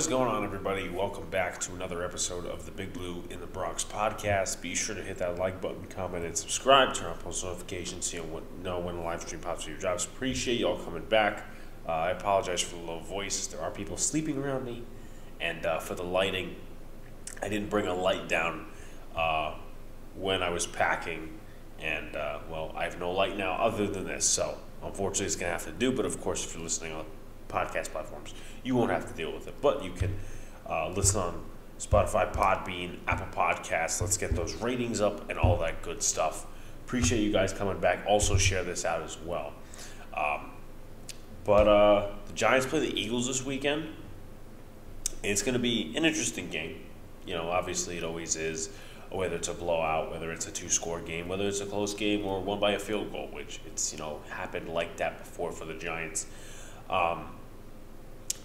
Is going on, everybody? Welcome back to another episode of the Big Blue in the Bronx podcast. Be sure to hit that like button, comment, and subscribe. Turn on post notifications so you know when the live stream pops for your jobs. Appreciate y'all coming back. Uh, I apologize for the low voice. There are people sleeping around me, and uh, for the lighting, I didn't bring a light down uh, when I was packing, and uh, well, I have no light now other than this. So unfortunately, it's gonna have to do. But of course, if you're listening on podcast platforms, you won't have to deal with it. But you can uh, listen on Spotify, Podbean, Apple Podcasts. Let's get those ratings up and all that good stuff. Appreciate you guys coming back. Also, share this out as well. Um, but uh, the Giants play the Eagles this weekend. It's going to be an interesting game. You know, obviously, it always is. Whether it's a blowout, whether it's a two-score game, whether it's a close game or won by a field goal, which it's you know happened like that before for the Giants. Um,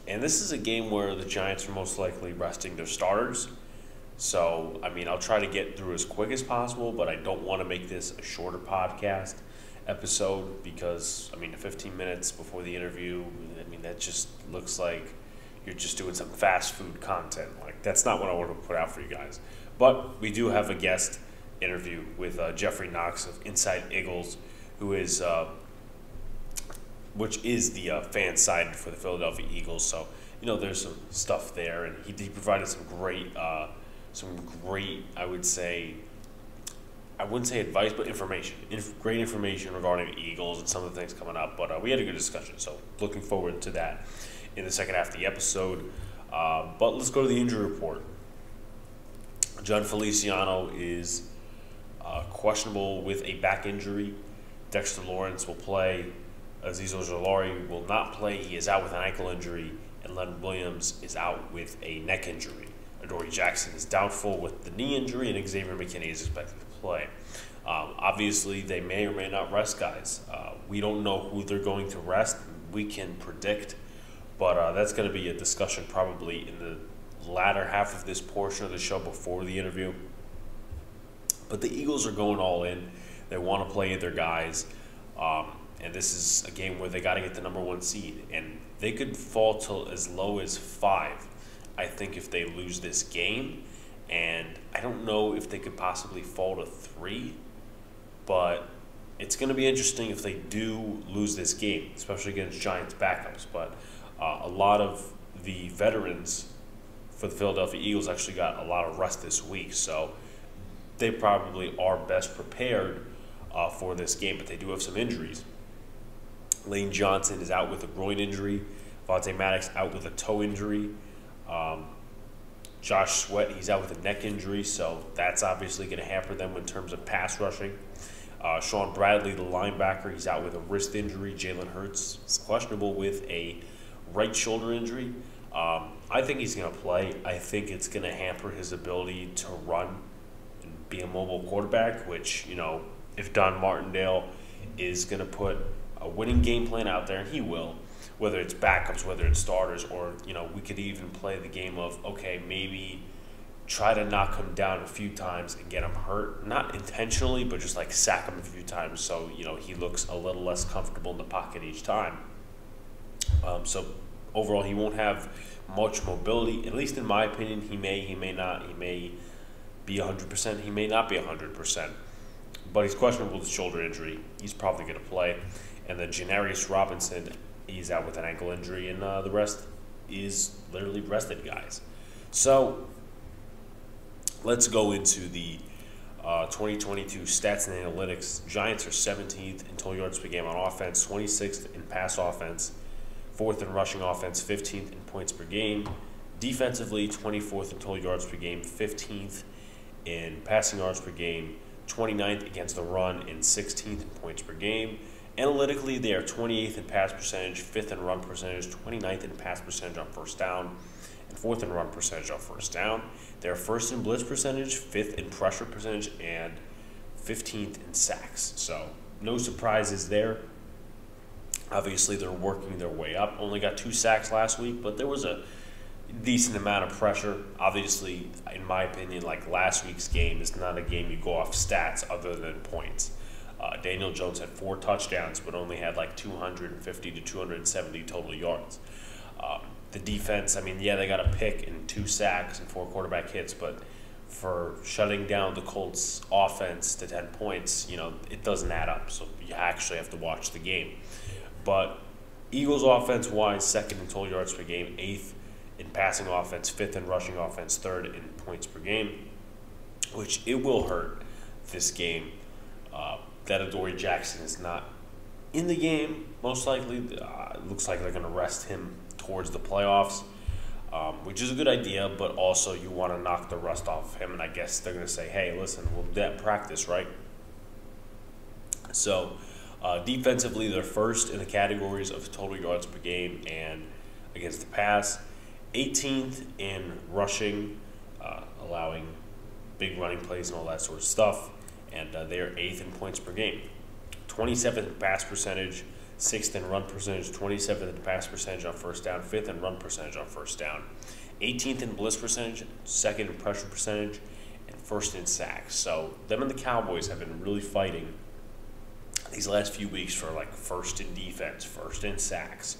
and this is a game where the Giants are most likely resting their starters. So, I mean, I'll try to get through as quick as possible, but I don't want to make this a shorter podcast episode because, I mean, the 15 minutes before the interview, I mean, that just looks like you're just doing some fast food content. Like, that's not what I want to put out for you guys. But we do have a guest interview with uh, Geoffrey Knox of Inside Eagles, who is. Uh, which is the uh, FanSided for the Philadelphia Eagles. So you know, there's some stuff there, and he, he provided some great, uh, some great, I would say, I wouldn't say advice, but information, Inf- great information regarding the Eagles and some of the things coming up. But uh, we had a good discussion, so looking forward to that in the second half of the episode. Uh, but let's go to the injury report. Jon Feliciano is uh, questionable with a back injury. Dexter Lawrence will play Azeez Ojulari will not play. He is out with an ankle injury, and Leonard Williams is out with a neck injury. Adoree Jackson is doubtful with the knee injury, and Xavier McKinney is expected to play. Um, obviously, they may or may not rest guys. Uh, we don't know who they're going to rest. We can predict, but uh, that's going to be a discussion probably in the latter half of this portion of the show before the interview. But the Eagles are going all in. They want to play their guys. Um, and this is a game where they got to get the number one seed, and they could fall to as low as five. I think if they lose this game, and I don't know if they could possibly fall to three, but it's going to be interesting if they do lose this game, especially against Giants backups. But uh, a lot of the veterans for the Philadelphia Eagles actually got a lot of rest this week, so they probably are best prepared uh, for this game. But they do have some injuries. Lane Johnson is out with a groin injury. Vontae Maddox out with a toe injury. Um, Josh Sweat, he's out with a neck injury, so that's obviously going to hamper them in terms of pass rushing. Uh, Shaun Bradley, the linebacker, he's out with a wrist injury. Jalen Hurts is questionable with a right shoulder injury. Um, I think he's going to play. I think it's going to hamper his ability to run and be a mobile quarterback, which, you know, if Don Martindale is going to put a winning game plan out there, and he will, whether it's backups, whether it's starters, or you know, we could even play the game of okay, maybe try to knock him down a few times and get him hurt, not intentionally, but just like sack him a few times so you know he looks a little less comfortable in the pocket each time. Um, so overall, he won't have much mobility. At least in my opinion, he may, he may not, he may be 100%, he may not be 100%. But he's questionable with the shoulder injury. He's probably going to play. And then Janarius Robinson, he's out with an ankle injury, and uh, the rest is literally rested guys. So let's go into the uh, 2022 stats and analytics. Giants are 17th in total yards per game on offense, 26th in pass offense, 4th in rushing offense, 15th in points per game. Defensively, 24th in total yards per game, 15th in passing yards per game, 29th against the run, and 16th in points per game. Analytically, they are 28th in pass percentage, 5th in run percentage, 29th in pass percentage on first down, and 4th in run percentage on first down. They're first in blitz percentage, 5th in pressure percentage, and 15th in sacks. So, no surprises there. Obviously, they're working their way up. Only got two sacks last week, but there was a decent amount of pressure. Obviously, in my opinion, like last week's game is not a game you go off stats other than points. Uh, Daniel Jones had four touchdowns, but only had like 250 to 270 total yards. Um, the defense, I mean, yeah, they got a pick and two sacks and four quarterback hits, but for shutting down the Colts offense to 10 points, you know, it doesn't add up. So you actually have to watch the game. But Eagles offense wise, second in total yards per game, eighth in passing offense, fifth in rushing offense, third in points per game, which it will hurt this game. Uh, that Adoree Jackson is not in the game, most likely. Uh, it looks like they're going to rest him towards the playoffs, um, which is a good idea, but also you want to knock the rust off him. And I guess they're going to say, hey, listen, we'll that practice, right? So, uh, defensively, they're first in the categories of total yards per game and against the pass, 18th in rushing, uh, allowing big running plays and all that sort of stuff, and uh, they are eighth in points per game. 27th in pass percentage, sixth in run percentage, 27th in pass percentage on first down, fifth in run percentage on first down, 18th in blitz percentage, second in pressure percentage, and first in sacks. So them and the Cowboys have been really fighting these last few weeks for like first in defense, first in sacks,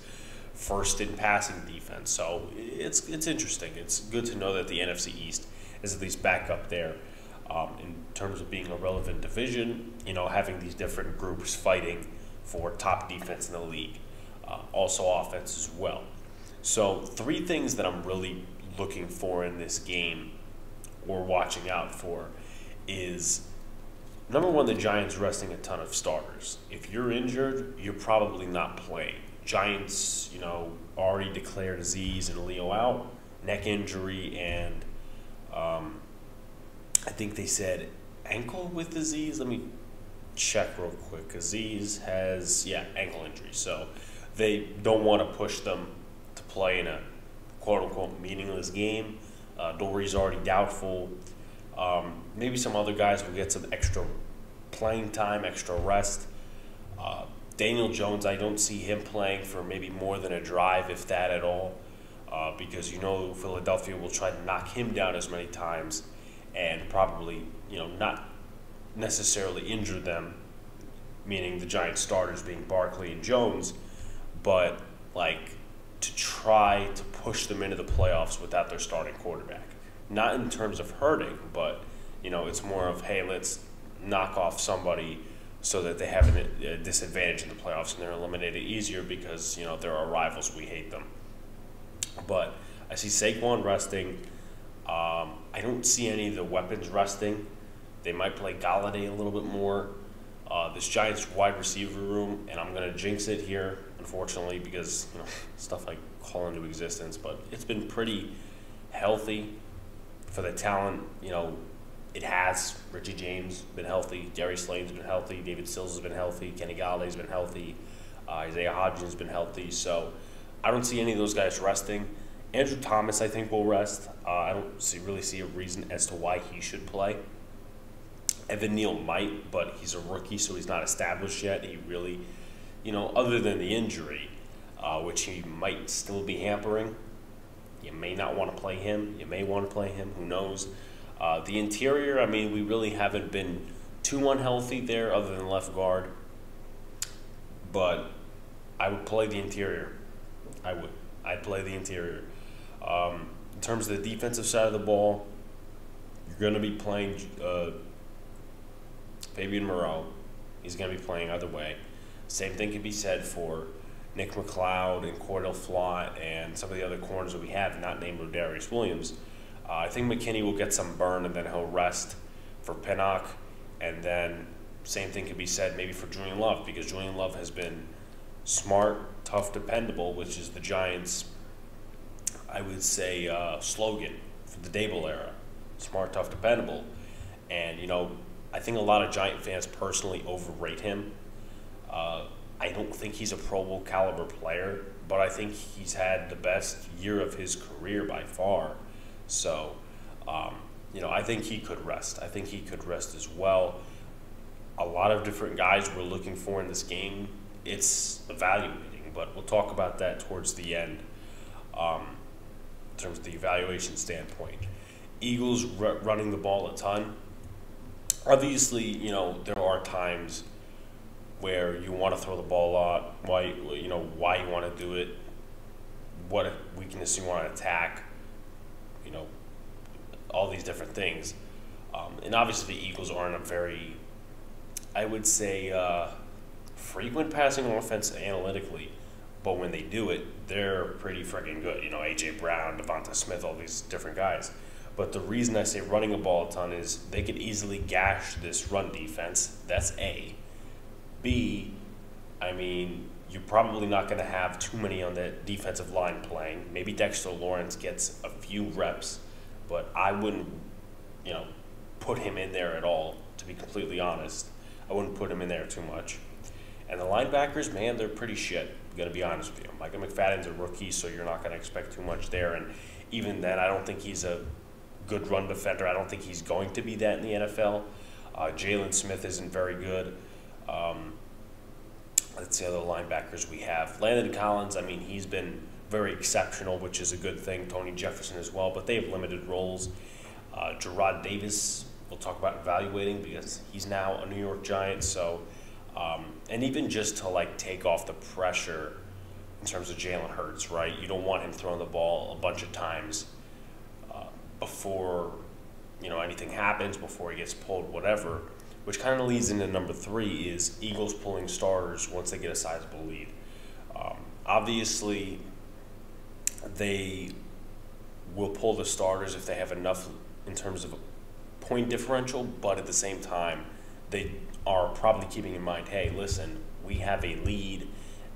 first in passing defense. So it's it's interesting. It's good to know that the NFC East is at least back up there um, in terms of being a relevant division. You know, having these different groups fighting for top defense in the league, uh, also offense as well. So three things that I'm really looking for in this game or watching out for is number one, the Giants resting a ton of starters. If you're injured, you're probably not playing. Giants, you know, already declared Azeez and Leo out, neck injury, and um, I think they said ankle with Azeez. Let me check real quick. Azeez has, yeah, ankle injury. So they don't want to push them to play in a quote unquote meaningless game. Uh, Dory's already doubtful. Um, maybe some other guys will get some extra playing time, extra rest. Uh, Daniel Jones, I don't see him playing for maybe more than a drive, if that at all, uh, because you know Philadelphia will try to knock him down as many times and probably, you know, not necessarily injure them, meaning the Giant starters being Barkley and Jones, but like to try to push them into the playoffs without their starting quarterback. Not in terms of hurting, but you know, it's more of hey, let's knock off somebody so that they have a disadvantage in the playoffs and they're eliminated easier because you know they're our rivals. We hate them. But I see Saquon resting. Um, I don't see any of the weapons resting. They might play Golladay a little bit more. Uh, this Giants wide receiver room, and I'm going to jinx it here, unfortunately, because you know stuff like call into existence. But it's been pretty healthy for the talent. You know, it has. Richie James been healthy. Jerry Slane's been healthy. David Sills has been healthy. Kenny Golladay's been healthy. Uh, Isaiah Hodgins has been healthy. So I don't see any of those guys resting. Andrew Thomas, I think, will rest. Uh, I don't see, really see a reason as to why he should play. Evan Neal might, but he's a rookie, so he's not established yet. He really, you know, other than the injury, uh, which he might still be hampering, you may not want to play him. You may want to play him. Who knows? Uh, the interior, I mean, we really haven't been too unhealthy there other than left guard. But I would play the interior. I would. I'd play the interior. Um, in terms of the defensive side of the ball, you're going to be playing uh, Fabian Moreau. He's going to be playing either way. Same thing can be said for Nick McCloud and Cor'Dale Flott and some of the other corners that we have, not named Rodarius Williams. Uh, I think McKinney will get some burn and then he'll rest for Pinnock. And then same thing could be said maybe for Julian Love because Julian Love has been smart, tough, dependable, which is the Giants' I would say, uh, slogan for the Daboll era smart, tough, dependable. And, you know, I think a lot of Giant fans personally overrate him. Uh, I don't think he's a Pro Bowl caliber player, but I think he's had the best year of his career by far. So, um, you know, I think he could rest. I think he could rest as well. A lot of different guys we're looking for in this game. It's evaluating, but we'll talk about that towards the end. Um, in terms of the evaluation standpoint. Eagles running the ball a ton. Obviously, you know there are times where you want to throw the ball a lot. Why you know why you want to do it. what weakness you want to attack, you know, all these different things. Um, and obviously, the Eagles aren't a very, I would say, uh, frequent passing offense analytically, but when they do it, they're pretty freaking good. You know, A.J. Brown, Devonta Smith, all these different guys. But the reason I say running a ball a ton is they could easily gash this run defense. That's A. B, I mean, you're probably not going to have too many on the defensive line playing. Maybe Dexter Lawrence gets a few reps, but I wouldn't, you know, put him in there at all, to be completely honest. I wouldn't put him in there too much. And the linebackers, man, they're pretty shit. Going to be honest with you. Michael McFadden's a rookie, so you're not going to expect too much there. And even then, I don't think he's a good run defender. I don't think he's going to be that in the NFL. Uh, Jaylon Smith isn't very good. Um, let's see other linebackers we have. Landon Collins, I mean, he's been very exceptional, which is a good thing. Tony Jefferson as well, but they have limited roles. Uh, Jarrad Davis, we'll talk about evaluating because he's now a New York Giant. So, um, and even just to like take off the pressure in terms of Jalen Hurts, right? You don't want him throwing the ball a bunch of times uh, before you know anything happens, before he gets pulled, whatever. Which kind of leads into number three is Eagles pulling starters once they get a sizable lead. Um, obviously, they will pull the starters if they have enough in terms of a point differential, but at the same time, they are probably keeping in mind, hey, listen, we have a lead,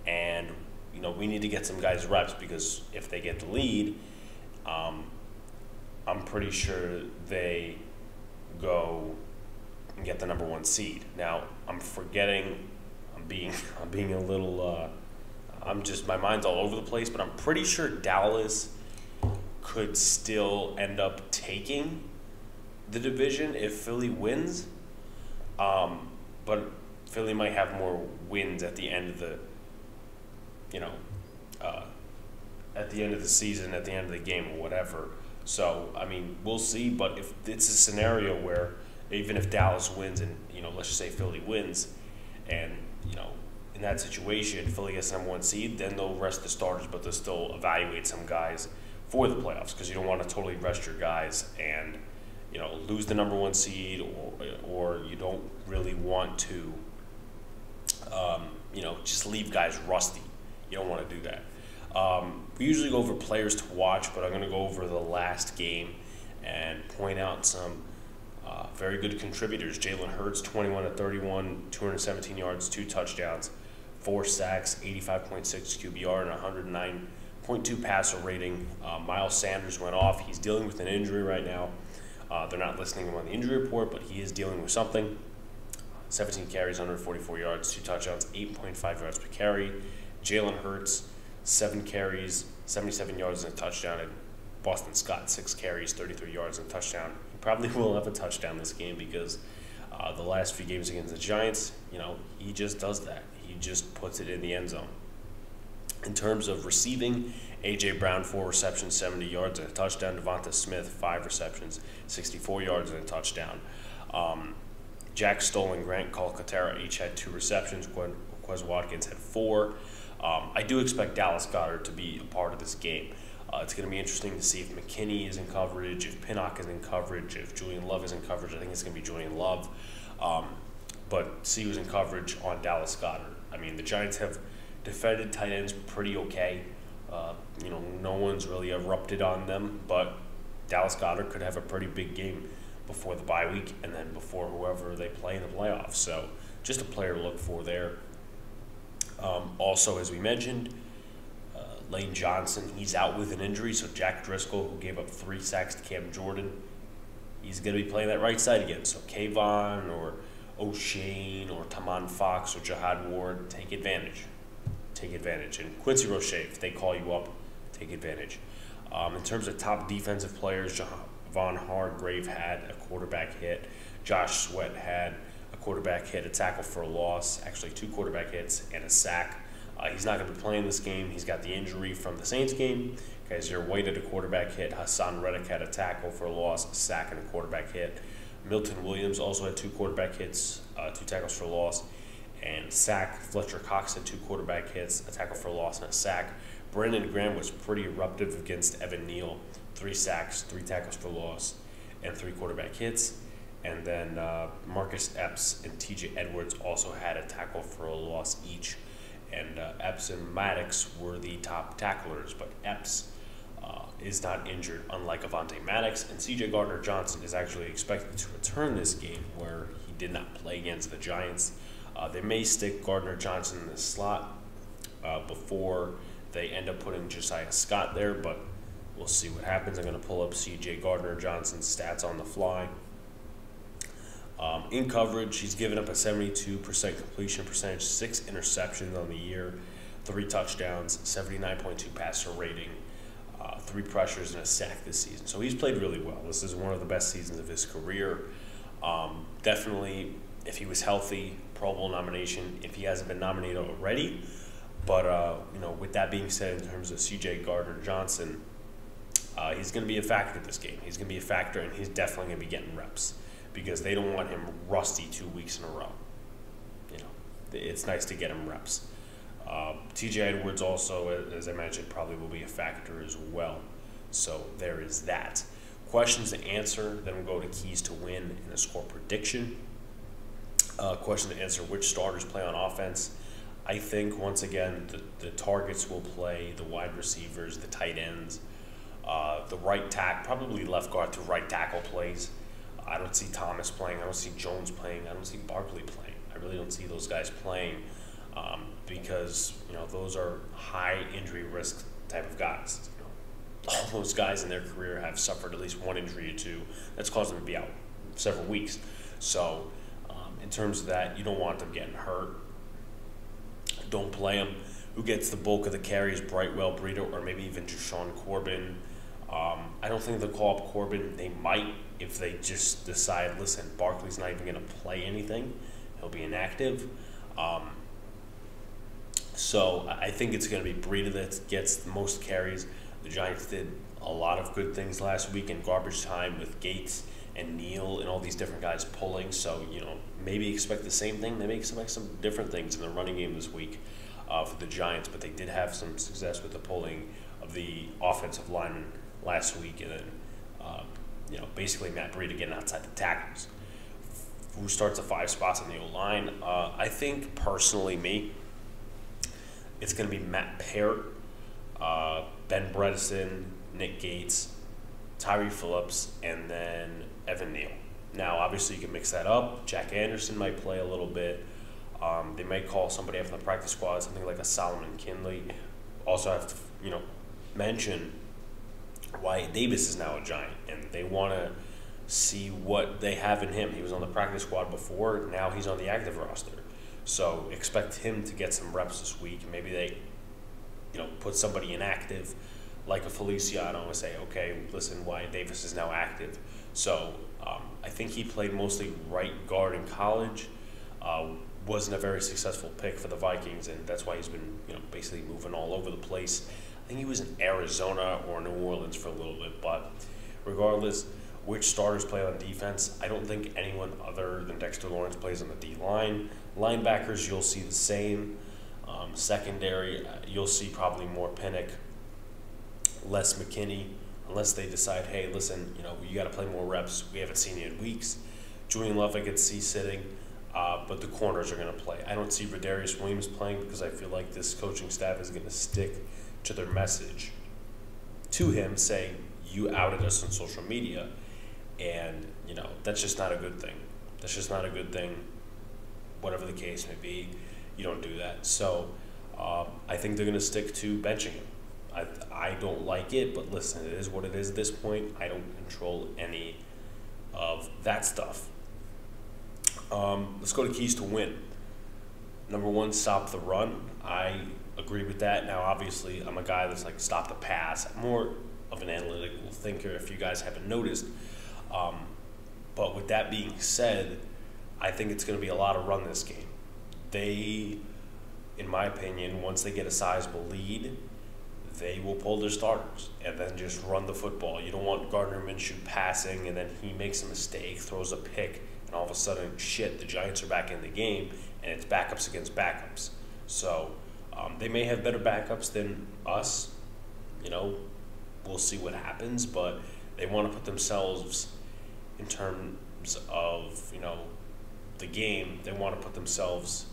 and you know we need to get some guys reps because if they get the lead, um, I'm pretty sure they go and get the number one seed. Now I'm forgetting, I'm being I'm being a little, uh, I'm just my mind's all over the place, but I'm pretty sure Dallas could still end up taking the division if Philly wins. Um, but Philly might have more wins at the end of the, you know, uh, at the end of the season, at the end of the game, or whatever. So I mean, we'll see. But if it's a scenario where even if Dallas wins and you know let's just say Philly wins, and you know in that situation Philly gets number one seed, then they'll rest the starters, but they'll still evaluate some guys for the playoffs because you don't want to totally rest your guys and you know lose the number one seed or or you don't really want to um, you know just leave guys rusty. You don't want to do that. Um, we usually go over players to watch, but I'm going to go over the last game and point out some uh, very good contributors. Jalen Hurts, 21 to 31, 217 yards, two touchdowns, four sacks, 85.6 QBR, and 109.2 passer rating. Uh, Miles Sanders went off. He's dealing with an injury right now. Uh, they're not listing him on the injury report, but he is dealing with something. 17 carries, 144 yards, two touchdowns, 8.5 yards per carry. Jalen Hurts, seven carries, 77 yards and a touchdown. And Boston Scott, six carries, 33 yards and a touchdown He probably will have a touchdown this game because uh, the last few games against the Giants, you know, he just does that. He just puts it in the end zone. In terms of receiving, A.J. Brown, four receptions, 70 yards and a touchdown. Devonta Smith, five receptions, 64 yards and a touchdown. Um, Jack Stoll and Grant Calcaterra each had two receptions. Quez Watkins had four. Um, I do expect Dallas Goedert to be a part of this game. Uh, it's going to be interesting to see if McKinney is in coverage, if Pinnock is in coverage, if Julian Love is in coverage. I think it's going to be Julian Love. Um, but see who's in coverage on Dallas Goedert. I mean, the Giants have defended tight ends pretty okay. Uh, you know, no one's really erupted on them, but Dallas Goedert could have a pretty big game before the bye week and then before whoever they play in the playoffs. So just a player to look for there. Um, also, as we mentioned, Lane Johnson, he's out with an injury. So Jack Driscoll, who gave up three sacks to Cam Jordan, he's going to be playing that right side again. So Kayvon or Oshane or Tomon Fox or Jihad Ward, take advantage. Take advantage. And Quincy Roche, if they call you up, take advantage. Um, in terms of top defensive players, Von Hargrave had a quarterback hit. Josh Sweat had a quarterback hit, a tackle for a loss, actually two quarterback hits, and a sack. Uh, he's not going to be playing this game. He's got the injury from the Saints game. Kyzir White had a quarterback hit. Haason Reddick had a tackle for a loss, a sack, and a quarterback hit. Milton Williams also had two quarterback hits, uh, two tackles for loss, and sack. Fletcher Cox had two quarterback hits, a tackle for a loss, and a sack. Brandon Graham was pretty eruptive against Evan Neal. Three sacks, three tackles for loss, and three quarterback hits. And then uh, Marcus Epps and TJ Edwards also had a tackle for a loss each. And uh, Epps and Maddox were the top tacklers, but Epps uh, is not injured, unlike Avonte Maddox. And CJ Gardner Johnson is actually expected to return this game, where he did not play against the Giants. Uh, they may stick Gardner Johnson in the slot uh, before they end up putting Josiah Scott there, but we'll see what happens. I'm going to pull up CJ Gardner Johnson's stats on the fly. Um, in coverage, he's given up a 72% completion percentage, six interceptions on the year, three touchdowns, 79.2 passer rating, uh, three pressures, and a sack this season. So he's played really well. This is one of the best seasons of his career. Um, definitely, if he was healthy, Pro Bowl nomination. If he hasn't been nominated already, but uh, you know, with that being said, in terms of C.J. Gardner Johnson, uh, he's going to be a factor this game. He's going to be a factor, and he's definitely going to be getting reps because they don't want him rusty two weeks in a row. You know, it's nice to get him reps. Uh, T.J. Edwards also, as I mentioned, probably will be a factor as well. So there is that. Questions to answer, then we'll go to keys to win and a score prediction. Uh, question to answer: Which starters play on offense? I think once again the, the targets will play the wide receivers, the tight ends, uh, the right tack, probably left guard to right tackle plays. I don't see Thomas playing. I don't see Jones playing. I don't see Barkley playing. I really don't see those guys playing um, because you know those are high injury risk type of guys. You know, all those guys in their career have suffered at least one injury or two that's caused them to be out several weeks. So um, in terms of that, you don't want them getting hurt. Don't play them. Who gets the bulk of the carries? Brightwell, Breida, or maybe even Jashaun Corbin. Um, I don't think they'll call up Corbin. They might if they just decide, listen, Barkley's not even going to play anything. He'll be inactive. Um, so I think it's going to be Breida that gets the most carries. The Giants did a lot of good things last week in garbage time with Gates and Neal and all these different guys pulling. So, you know, maybe expect the same thing. They may expect some different things in the running game this week uh, for the Giants, but they did have some success with the pulling of the offensive lineman last week, and then uh, you know basically Matt Breida getting outside the tackles. Who starts the five spots on the O line? Uh, I think personally, me, it's going to be Matt Peart, uh, Ben Bredeson, Nick Gates, Tyree Phillips, and then Evan Neal. Now, obviously, you can mix that up. Jack Anderson might play a little bit. Um, they might call somebody up from the practice squad, something like a Solomon Kindley. Also, have to you know mention Wyatt Davis is now a Giant, and they want to see what they have in him. He was on the practice squad before. Now he's on the active roster. So expect him to get some reps this week. Maybe they, you know, put somebody inactive like a Feliciano and say, okay, listen, Wyatt Davis is now active. So um, I think he played mostly right guard in college. Uh, wasn't a very successful pick for the Vikings, and that's why he's been, you know, basically moving all over the place. I think he was in Arizona or New Orleans for a little bit, but regardless, which starters play on defense, I don't think anyone other than Dexter Lawrence plays on the D line. Linebackers, you'll see the same. Um, secondary, uh, you'll see probably more Pinnock, less McKinney, unless they decide, hey, listen, you know, you got to play more reps. We haven't seen you in weeks. Julian Love, I could see sitting, uh, but the corners are going to play. I don't see Rodarius Williams playing because I feel like this coaching staff is going to stick to their message to him, saying, you outed us on social media. And, you know, that's just not a good thing. That's just not a good thing, whatever the case may be. You don't do that. So um, I think they're going to stick to benching him. I, I don't like it, but listen, it is what it is at this point. I don't control any of that stuff. Um, let's go to keys to win. Number one, stop the run. I agree with that. Now, obviously, I'm a guy that's like stop the pass. I'm more of an analytical thinker, if you guys haven't noticed. Um, but with that being said, I think it's going to be a lot of run this game. They, in my opinion, once they get a sizable lead, they will pull their starters and then just run the football. You don't want Gardner Minshew passing and then he makes a mistake, throws a pick, and all of a sudden, shit, the Giants are back in the game and it's backups against backups. So Um, they may have better backups than us. You know, we'll see what happens, but they want to put themselves in terms of, you know, the game, they want to put themselves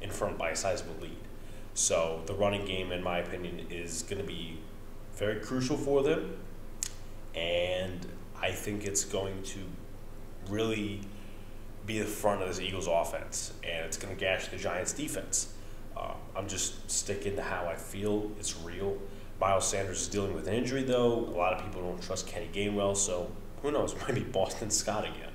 in front by a sizable lead. So the running game, in my opinion, is going to be very crucial for them. And I think it's going to really be the front of this Eagles offense, and it's going to gash the Giants defense. Uh, I'm just sticking to how I feel. It's real. Miles Sanders is dealing with an injury, though. A lot of people don't trust Kenny Gainwell, so who knows? Maybe Boston Scott again.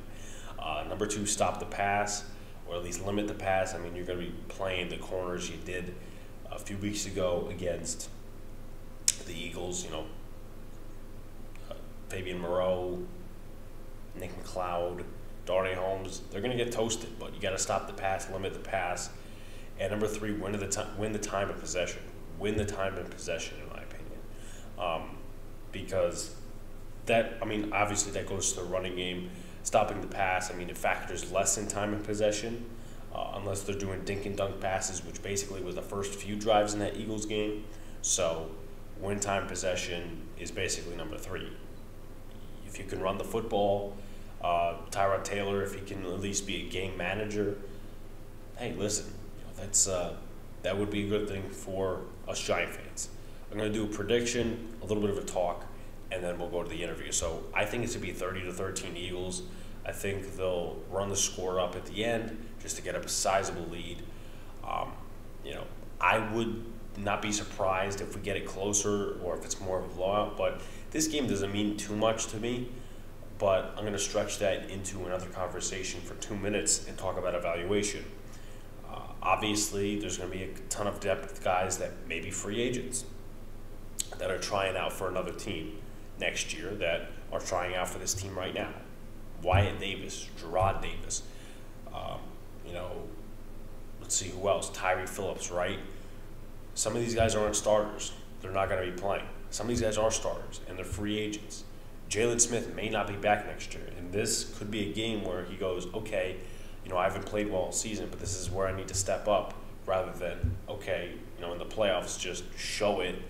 Uh, number two, stop the pass, or at least limit the pass. I mean, you're going to be playing the corners you did a few weeks ago against the Eagles. You know, uh, Fabian Moreau, Nick McCloud, Darnay Holmes. They're going to get toasted, but you got to stop the pass, limit the pass. And number three, win the time, win the time of possession. Win the time in possession, in my opinion, um, because that. I mean, obviously that goes to the running game, stopping the pass. I mean, it factors less in time in possession, uh, unless they're doing dink and dunk passes, which basically was the first few drives in that Eagles game. So, win time possession is basically number three. If you can run the football, uh, Tyrod Taylor, if he can at least be a game manager, hey, listen, that's uh, that would be a good thing for us Giant fans. I'm going to do a prediction, a little bit of a talk, and then we'll go to the interview. So I think it's going to be 30 to 13 Eagles. I think they'll run the score up at the end just to get up a sizable lead. Um, you know, I would not be surprised if we get it closer or if it's more of a blowout. But this game doesn't mean too much to me. But I'm going to stretch that into another conversation for two minutes and talk about evaluation. Obviously, there's going to be a ton of depth guys that may be free agents that are trying out for another team next year that are trying out for this team right now. Wyatt Davis, Jarrad Davis, um, you know, let's see who else. Tyree Phillips, right? Some of these guys aren't starters. They're not going to be playing. Some of these guys are starters, and they're free agents. Jaylon Smith may not be back next year, and this could be a game where he goes, okay, you know, I haven't played well all season, but this is where I need to step up rather than, okay, you know, in the playoffs, just show it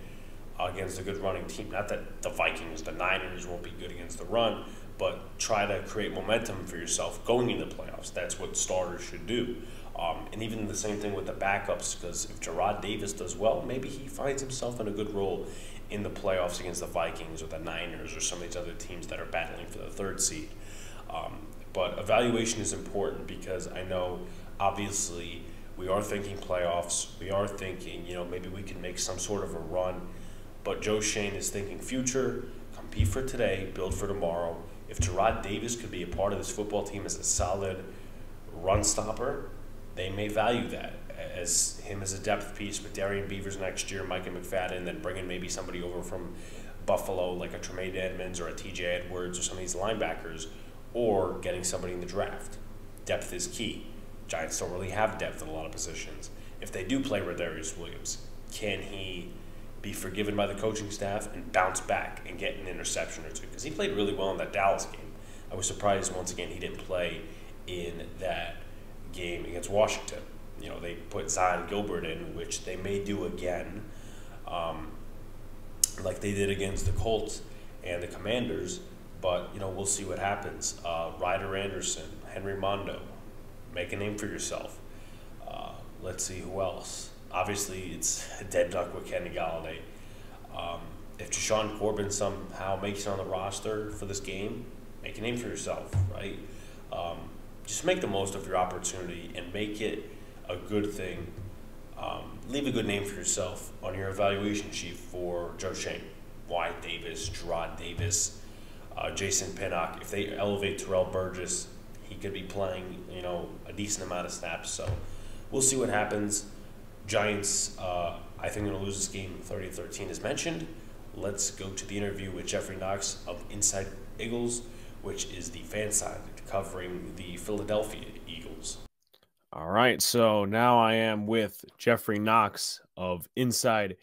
against a good running team. Not that the Vikings, the Niners won't be good against the run, but try to create momentum for yourself going into the playoffs. That's what starters should do. Um, and even the same thing with the backups, because if Jarrad Davis does well, maybe he finds himself in a good role in the playoffs against the Vikings or the Niners or some of these other teams that are battling for the third seed. Um, but evaluation is important because I know obviously we are thinking playoffs. We are thinking, you know, maybe we can make some sort of a run. But Joe Schoen is thinking future, compete for today, build for tomorrow. If Jarrad Davis could be a part of this football team as a solid run stopper, they may value that as him as a depth piece with Darrian Beavers next year, Micah McFadden, then bringing maybe somebody over from Buffalo like a Tremaine Edmunds or a TJ Edwards or some of these linebackers or getting somebody in the draft. Depth is key. Giants don't really have depth in a lot of positions. If they do play Rodarius Williams, can he be forgiven by the coaching staff and bounce back and get an interception or two? Because he played really well in that Dallas game. I was surprised once again he didn't play in that game against Washington. You know, they put Zyon Gilbert in, which they may do again, um, like they did against the Colts and the Commanders. But you know, we'll see what happens. Uh, Ryder Anderson, Henry Mondeaux, make a name for yourself. Uh, let's see who else. Obviously, it's a dead duck with Kenny Golladay. Um, if Jashaun Corbin somehow makes it on the roster for this game, make a name for yourself, right? Um, just make the most of your opportunity and make it a good thing. Um, leave a good name for yourself on your evaluation sheet for Joe Schoen, Wyatt Davis, Jarrad Davis, uh, Jason Pinnock. If they elevate Terrell Burgess, he could be playing, you know, a decent amount of snaps. So we'll see what happens. Giants, uh, I think, going to lose this game 30 13 as mentioned. Let's go to the interview with Geoffrey Knox of Inside Eagles, which is the FanSided covering the Philadelphia Eagles. All right, so now I am with Geoffrey Knox of Inside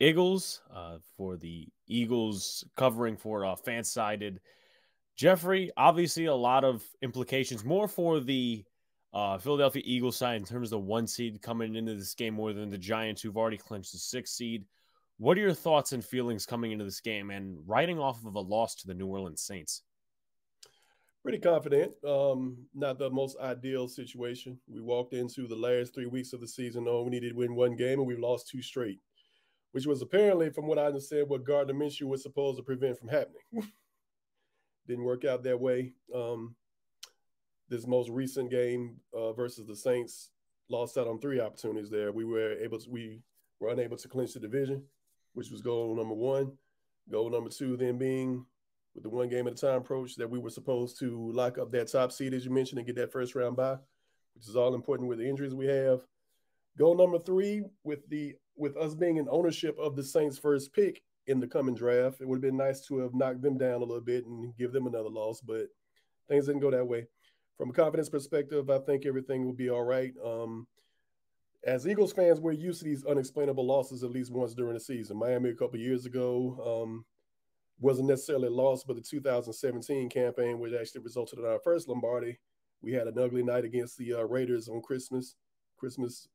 Eagles uh, for the Eagles covering for uh, FanSided. Geoffrey, obviously, a lot of implications more for the uh, Philadelphia Eagles side in terms of the one seed coming into this game more than the Giants, who've already clinched the six seed. What are your thoughts and feelings coming into this game and riding off of a loss to the New Orleans Saints? Pretty confident. Um, not the most ideal situation. We walked into the last three weeks of the season knowing we needed to win one game, and we've lost two straight, which was apparently, from what I understand, what Gardner Minshew was supposed to prevent from happening. Didn't work out that way. Um, this most recent game uh, versus the Saints lost out on three opportunities there. We were able to, we were unable to clinch the division, which was goal number one. Goal number two then being with the one game at a time approach that we were supposed to lock up that top seed, as you mentioned, and get that first round bye, which is all important with the injuries we have. Goal number three with the with us being in ownership of the Saints' first pick in the coming draft, it would have been nice to have knocked them down a little bit and give them another loss, but things didn't go that way from a confidence perspective, I think everything will be all right. Um, as Eagles fans, we're used to these unexplainable losses at least once during the season. Miami a couple years ago um, wasn't necessarily a loss, but the 2017 campaign, which actually resulted in our first Lombardi, we had an ugly night against the uh, Raiders on Christmas. Christmas,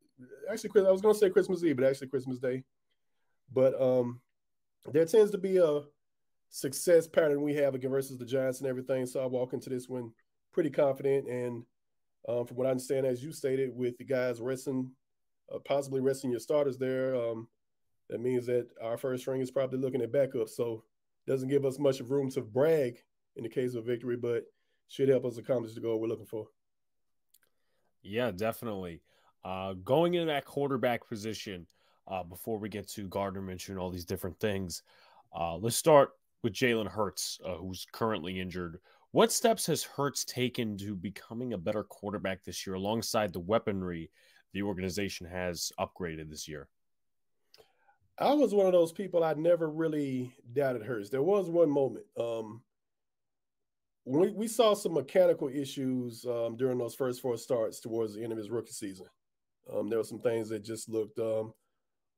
actually, I was going to say Christmas Eve, but actually Christmas Day. But um, there tends to be a success pattern we have against versus the Giants and everything. So I walk into this one pretty confident. And um, from what I understand, as you stated, with the guys resting, uh, possibly resting your starters there, um, that means that our first string is probably looking at backup. So doesn't give us much room to brag in the case of victory, but should help us accomplish the goal we're looking for. Yeah, definitely. Uh, going into that quarterback position, uh, before we get to Gardner Minshew all these different things, uh, let's start with Jalen Hurts, uh, who's currently injured. What steps has Hurts taken to becoming a better quarterback this year alongside the weaponry the organization has upgraded this year? I was one of those people I never really doubted Hurts. There was one moment. Um, we, we saw some mechanical issues um, during those first four starts towards the end of his rookie season. Um, there were some things that just looked um,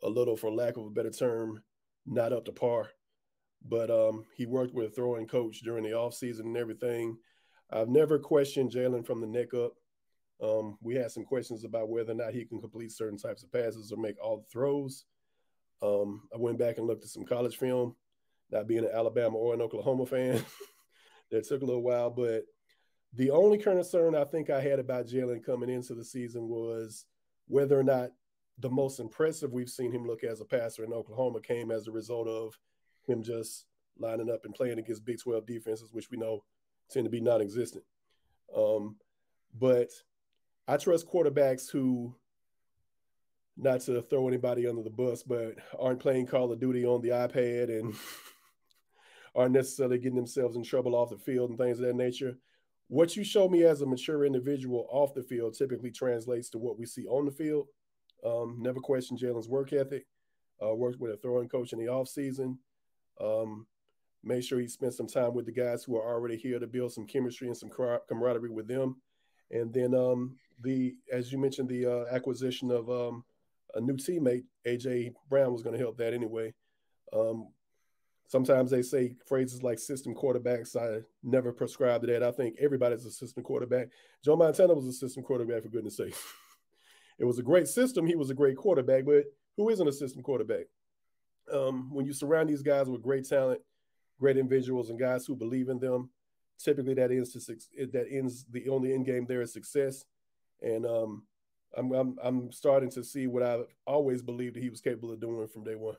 a little, for lack of a better term, not up to par but um, he worked with a throwing coach during the offseason and everything. I've never questioned Jalen from the neck up. Um, we had some questions about whether or not he can complete certain types of passes or make all the throws. Um, I went back and looked at some college film, not being an Alabama or an Oklahoma fan. that took a little while, but the only concern I think I had about Jalen coming into the season was whether or not the most impressive we've seen him look as a passer in Oklahoma came as a result of – him just lining up and playing against Big 12 defenses, which we know tend to be non existent. Um, but I trust quarterbacks who, not to throw anybody under the bus, but aren't playing Call of Duty on the iPad and aren't necessarily getting themselves in trouble off the field and things of that nature. What you show me as a mature individual off the field typically translates to what we see on the field. Um, never question Jalen's work ethic. Uh, worked with a throwing coach in the offseason. Um, make sure he spent some time with the guys who are already here to build some chemistry and some camaraderie with them. And then um, the, as you mentioned, the uh, acquisition of um, a new teammate, AJ Brown, was going to help that anyway. Um, sometimes they say phrases like system quarterbacks. I never prescribe to that. I think everybody's a system quarterback. Joe Montana was a system quarterback, for goodness sake. it was a great system. He was a great quarterback, but who isn't a system quarterback? um, when you surround these guys with great talent, great individuals, and guys who believe in them, typically that ends to, that ends the only end game there is success. And um, I'm, I'm I'm starting to see what I've always believed that he was capable of doing from day one.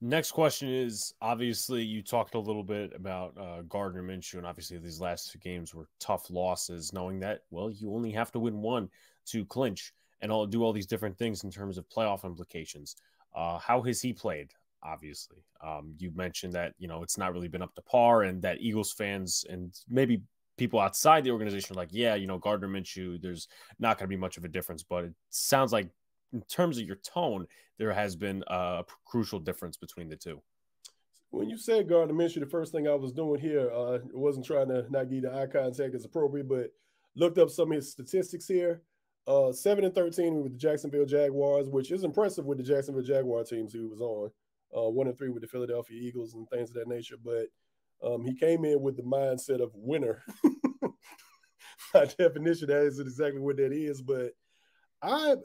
Next question is obviously you talked a little bit about uh, Gardner Minshew, and obviously these last two games were tough losses. Knowing that, well, you only have to win one to clinch and all do all these different things in terms of playoff implications. Uh, how has he played? Obviously, um, you mentioned that you know it's not really been up to par, and that Eagles fans and maybe people outside the organization are like, yeah, you know, Gardner Minshew, there's not going to be much of a difference, but it sounds like in terms of your tone, there has been a crucial difference between the two. When you said Gardner Minshew, the first thing I was doing here, uh, wasn't trying to not give the eye contact as appropriate, but looked up some of his statistics here. Uh, seven and thirteen with the Jacksonville Jaguars, which is impressive with the Jacksonville Jaguar teams he was on. Uh, one and three with the Philadelphia Eagles and things of that nature. But um, he came in with the mindset of winner. by definition, that isn't exactly what that is. But I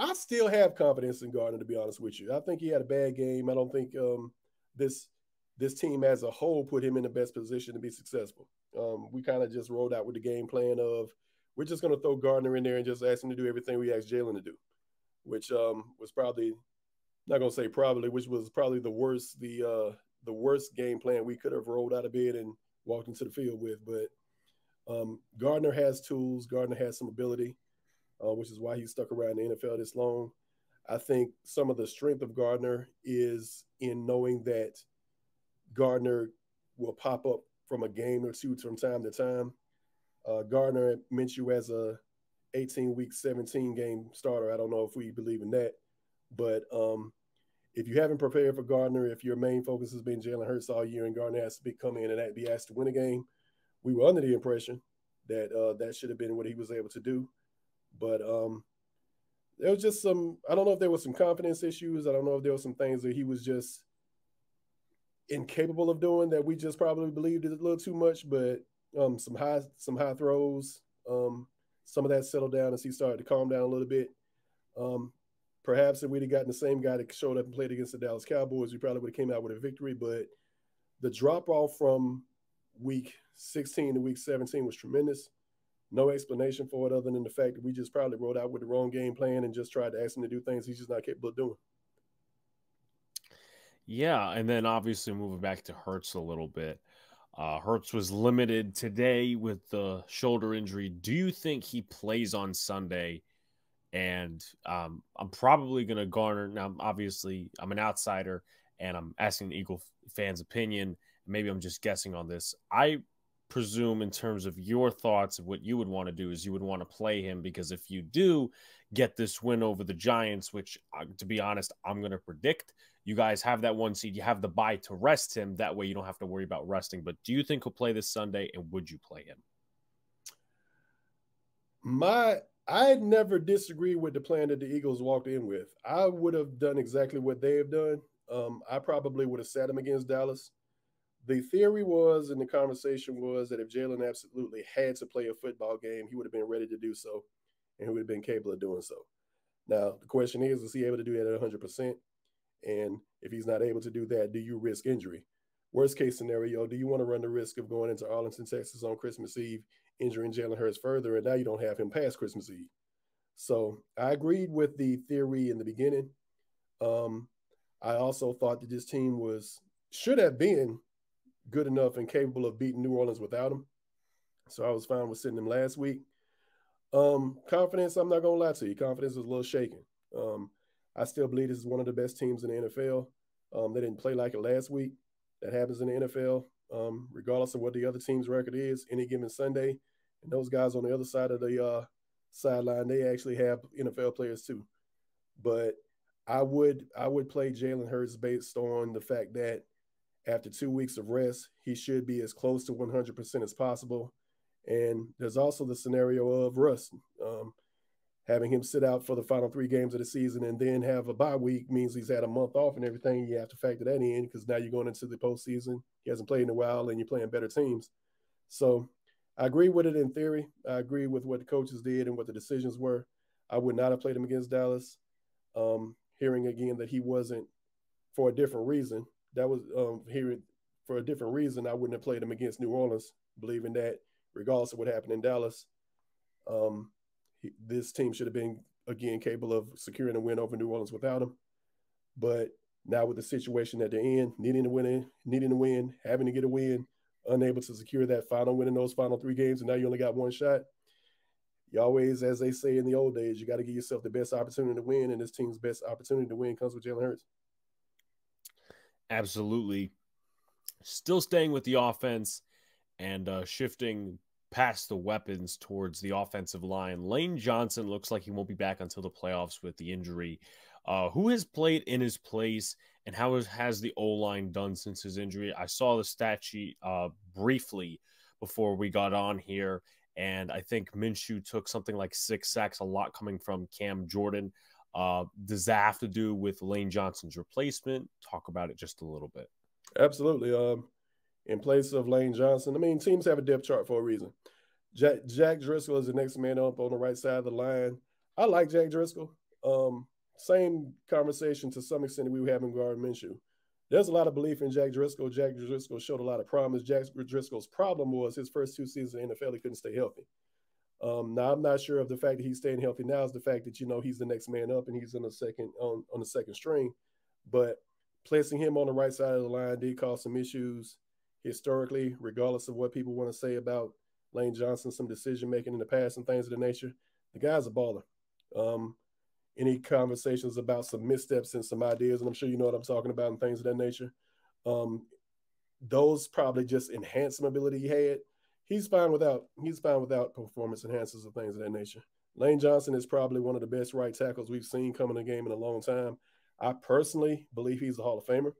I still have confidence in Gardner, to be honest with you. I think he had a bad game. I don't think um, this this team as a whole put him in the best position to be successful. Um, we kind of just rolled out with the game plan of we're just going to throw Gardner in there and just ask him to do everything we asked Jalen to do, which um, was probably not going to say probably, which was probably the worst the uh, the worst game plan we could have rolled out of bed and walked into the field with. But um, Gardner has tools. Gardner has some ability, uh, which is why he's stuck around the NFL this long. I think some of the strength of Gardner is in knowing that Gardner will pop up from a game or two from time to time. Uh, Gardner Minshew as a 18 week, 17 game starter. I don't know if we believe in that, but um, if you haven't prepared for Gardner, if your main focus has been Jalen Hurts all year and Gardner has to be come in and be asked to win a game, we were under the impression that uh, that should have been what he was able to do. But um, there was just some, I don't know if there was some confidence issues. I don't know if there were some things that he was just incapable of doing that we just probably believed it a little too much, but um, some high some high throws, um, some of that settled down as he started to calm down a little bit. Um, perhaps if we'd have gotten the same guy that showed up and played against the Dallas Cowboys, we probably would have came out with a victory. But the drop off from week 16 to week 17 was tremendous. No explanation for it other than the fact that we just probably wrote out with the wrong game plan and just tried to ask him to do things he's just not capable of doing. Yeah, and then obviously moving back to Hurts a little bit. Uh, Hurts was limited today with the shoulder injury. Do you think he plays on Sunday? And um, I'm probably going to garner. Now, obviously, I'm an outsider and I'm asking the Eagle fans' opinion. Maybe I'm just guessing on this. I presume, in terms of your thoughts of what you would want to do, is you would want to play him because if you do get this win over the Giants, which, uh, to be honest, I'm going to predict you guys have that one seed. You have the buy to rest him. That way you don't have to worry about resting. But do you think he'll play this Sunday and would you play him? My I never disagreed with the plan that the Eagles walked in with. I would have done exactly what they have done. Um, I probably would have sat him against Dallas. The theory was, and the conversation was, that if Jalen absolutely had to play a football game, he would have been ready to do so, and he would have been capable of doing so. Now, the question is, is he able to do that at 100%? And if he's not able to do that, do you risk injury? Worst case scenario, do you want to run the risk of going into Arlington, Texas on Christmas Eve, injuring Jalen Hurts further, and now you don't have him past Christmas Eve? So I agreed with the theory in the beginning. Um, I also thought that this team was should have been good enough and capable of beating New Orleans without him. So I was fine with sitting him last week. Um, confidence, I'm not gonna lie to you, confidence was a little shaken. Um, I still believe this is one of the best teams in the NFL. Um, they didn't play like it last week. That happens in the NFL, um, regardless of what the other team's record is. Any given Sunday, and those guys on the other side of the uh, sideline, they actually have NFL players too. But I would I would play Jalen Hurts based on the fact that after two weeks of rest, he should be as close to 100% as possible. And there's also the scenario of rust. Um, having him sit out for the final three games of the season and then have a bye week means he's had a month off and everything. You have to factor that in because now you're going into the postseason. He hasn't played in a while and you're playing better teams. So I agree with it in theory. I agree with what the coaches did and what the decisions were. I would not have played him against Dallas. Um, hearing again that he wasn't for a different reason. That was um, hearing for a different reason. I wouldn't have played him against New Orleans, believing that regardless of what happened in Dallas, um, this team should have been again capable of securing a win over New Orleans without him. But now with the situation at the end, needing to win, needing to win, having to get a win, unable to secure that final win in those final three games, and now you only got one shot. You always, as they say in the old days, you got to give yourself the best opportunity to win, and this team's best opportunity to win comes with Jalen Hurts. Absolutely. Still staying with the offense and uh, shifting past the weapons towards the offensive line. Lane Johnson looks like he won't be back until the playoffs with the injury. Uh, who has played in his place and how has, the O line done since his injury? I saw the stat sheet uh, briefly before we got on here, and I think Minshew took something like six sacks, a lot coming from Cam Jordan. Uh, does that have to do with Lane Johnson's replacement? Talk about it just a little bit. Absolutely. Um, in place of Lane Johnson. I mean, teams have a depth chart for a reason. Jack, Jack Driscoll is the next man up on the right side of the line. I like Jack Driscoll. Um, same conversation to some extent that we were having Gardner Minshew. There's a lot of belief in Jack Driscoll. Jack Driscoll showed a lot of promise. Jack Driscoll's problem was his first two seasons in the NFL, he couldn't stay healthy. Um, now I'm not sure of the fact that he's staying healthy now is the fact that you know he's the next man up and he's in the second on on the second string, but placing him on the right side of the line did cause some issues historically, regardless of what people want to say about Lane Johnson, some decision making in the past and things of the nature. The guy's a baller. Um, any conversations about some missteps and some ideas, and I'm sure you know what I'm talking about and things of that nature. Um, those probably just enhance ability he had. He's fine without he's fine without performance enhancers and things of that nature. Lane Johnson is probably one of the best right tackles we've seen come in the game in a long time. I personally believe he's a Hall of Famer.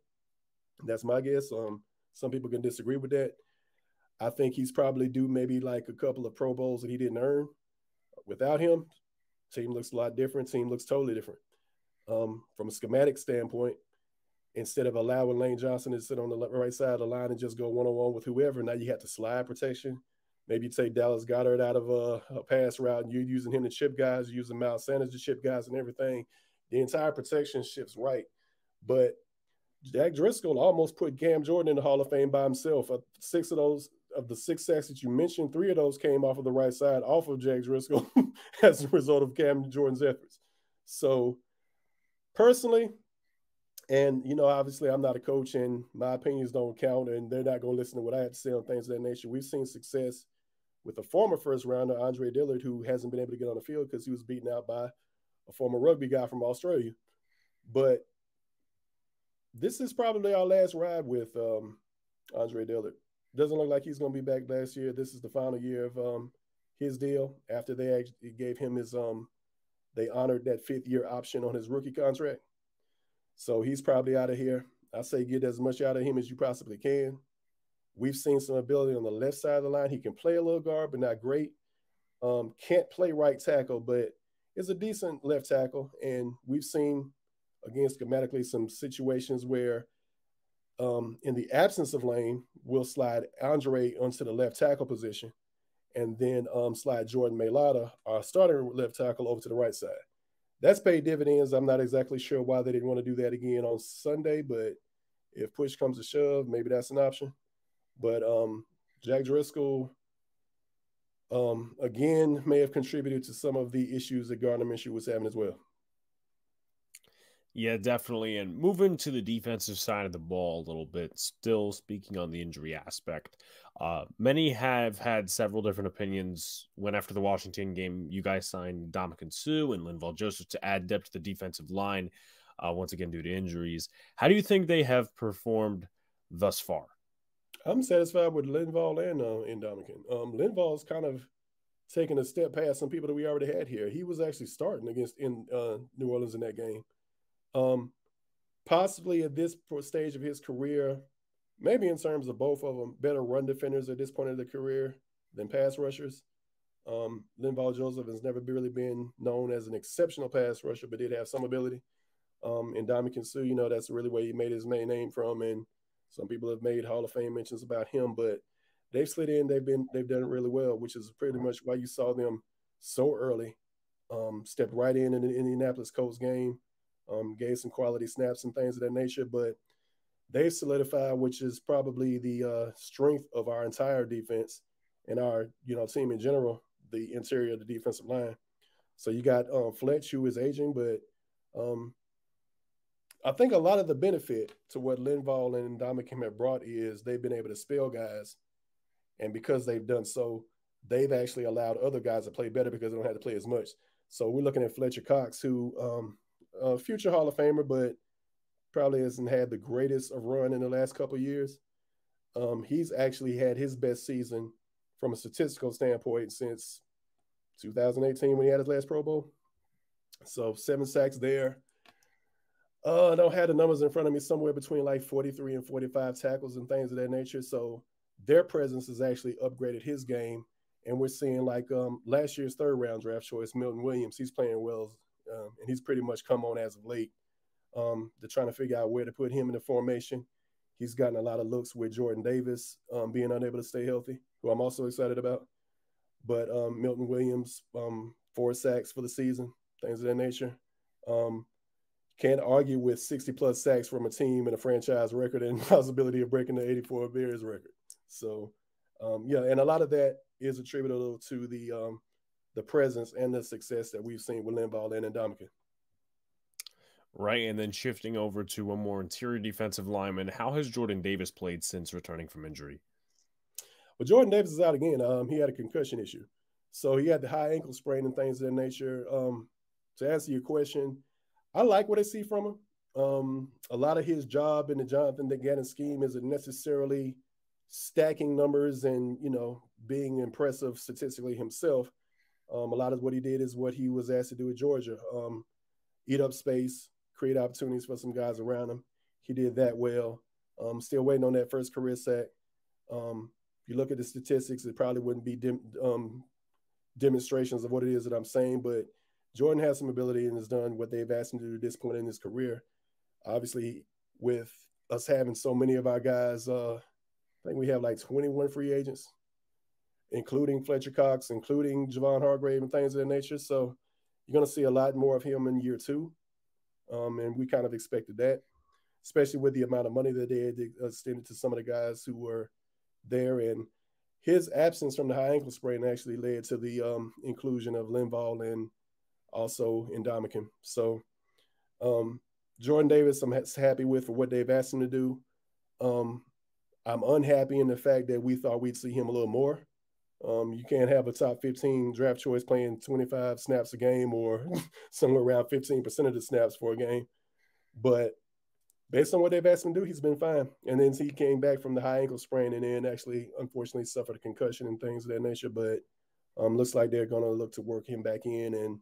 That's my guess. Um, some people can disagree with that. I think he's probably due maybe like a couple of Pro Bowls that he didn't earn. Without him, team looks a lot different. Team looks totally different. Um, from a schematic standpoint, instead of allowing Lane Johnson to sit on the right side of the line and just go one on one with whoever, now you have to slide protection. Maybe you take Dallas Goedert out of a, a, pass route and you're using him to chip guys, using Miles Sanders to chip guys and everything. The entire protection shifts right. But Jack Driscoll almost put Cam Jordan in the Hall of Fame by himself. Uh, six of those of the six sacks that you mentioned, three of those came off of the right side, off of Jack Driscoll, as a result of Cam Jordan's efforts. So, personally, and you know, obviously, I'm not a coach, and my opinions don't count, and they're not going to listen to what I have to say on things of that nature. We've seen success with a former first rounder, Andre Dillard, who hasn't been able to get on the field because he was beaten out by a former rugby guy from Australia. But this is probably our last ride with um, Andre Dillard. Doesn't look like he's going to be back last year. This is the final year of um, his deal. After they gave him his, um, they honored that fifth year option on his rookie contract. So he's probably out of here. I say get as much out of him as you possibly can. We've seen some ability on the left side of the line. He can play a little guard, but not great. Um, can't play right tackle, but is a decent left tackle. And we've seen, again, schematically, some situations where, um, in the absence of Lane, we'll slide Andre onto the left tackle position and then um, slide Jordan Mailata, our starting left tackle, over to the right side. That's paid dividends. I'm not exactly sure why they didn't want to do that again on Sunday, but if push comes to shove, maybe that's an option. But um, Jack Driscoll, um, again, may have contributed to some of the issues that Gardner Minshew was having as well. Yeah, definitely. And moving to the defensive side of the ball a little bit, still speaking on the injury aspect, uh, many have had several different opinions when after the Washington game, you guys signed Ndamukong Suh and Linval Joseph to add depth to the defensive line, uh, once again due to injuries. How do you think they have performed thus far? I'm satisfied with Linval and uh, Ndamukong. Um, Linval's kind of taking a step past some people that we already had here. He was actually starting against in uh, New Orleans in that game. Um, possibly at this stage of his career, maybe in terms of both of them, better run defenders at this point of the career than pass rushers. Um, Linval Joseph has never really been known as an exceptional pass rusher, but did have some ability. Um, and Ndamukong Suh, you know, that's really where he made his main name from. And some people have made Hall of Fame mentions about him, but they've slid in. They've been they've done it really well, which is pretty much why you saw them so early. Um, stepped right in in the Indianapolis Colts game, um, gave some quality snaps and things of that nature. But they've solidified, which is probably the uh, strength of our entire defense and our you know team in general, the interior of the defensive line. So you got um, Fletch, who is aging, but um, I think a lot of the benefit to what Linval and Ndamukong have brought is they've been able to spell guys. And because they've done so, they've actually allowed other guys to play better because they don't have to play as much. So we're looking at Fletcher Cox, who um, future Hall of Famer, but probably hasn't had the greatest of run in the last couple years. Um, he's actually had his best season from a statistical standpoint since 2018 when he had his last Pro Bowl. So seven sacks there, uh, I don't have the numbers in front of me. Somewhere between like 43 and 45 tackles and things of that nature. So their presence has actually upgraded his game, and we're seeing like um, last year's third round draft choice, Milton Williams. He's playing well, um, and he's pretty much come on as of late. Um, they're trying to figure out where to put him in the formation. He's gotten a lot of looks with Jordan Davis um, being unable to stay healthy, who I'm also excited about. but um, Milton Williams, um, four sacks for the season, things of that nature. Um, can't argue with 60 plus sacks from a team and a franchise record and possibility of breaking the 84 Bears record. So, yeah, and a lot of that is attributable to the the presence and the success that we've seen with Linval and Ndamukong. Right, and then shifting over to one more interior defensive lineman, how has Jordan Davis played since returning from injury? Well, Jordan Davis is out again. Um, he had a concussion issue, so he had the high ankle sprain and things of that nature. Um, to answer your question, I like what I see from him. Um, a lot of his job in the Jonathan Gannon scheme isn't necessarily stacking numbers and you know being impressive statistically himself. Um, a lot of what he did is what he was asked to do at Georgia: um, eat up space, create opportunities for some guys around him. He did that well. Um, still waiting on that first career sack. Um, if you look at the statistics, it probably wouldn't be um, demonstrations of what it is that I'm saying, but Jordan has some ability and has done what they've asked him to do at this point in his career. Obviously, with us having so many of our guys, uh, I think we have like 21 free agents, including Fletcher Cox, including Javon Hargrave, and things of that nature. So you're going to see a lot more of him in year two. Um, and we kind of expected that, especially with the amount of money that they had extended to some of the guys who were there. And his absence from the high ankle sprain actually led to the um, inclusion of Linval and also Ndamukong. So um, Jordan Davis, I'm happy with for what they've asked him to do. Um, I'm unhappy in the fact that we thought we'd see him a little more. Um, you can't have a top 15 draft choice playing 25 snaps a game or somewhere around 15% of the snaps for a game. But based on what they've asked him to do, he's been fine. And then he came back from the high ankle sprain and then actually, unfortunately, suffered a concussion and things of that nature. But um, looks like they're going to look to work him back in and